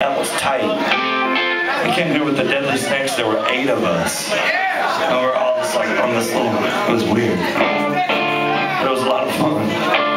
That was tight. We came here with the Deadly Snakes. There were eight of us. And we're all just like on this little, it was weird. It was a lot of fun.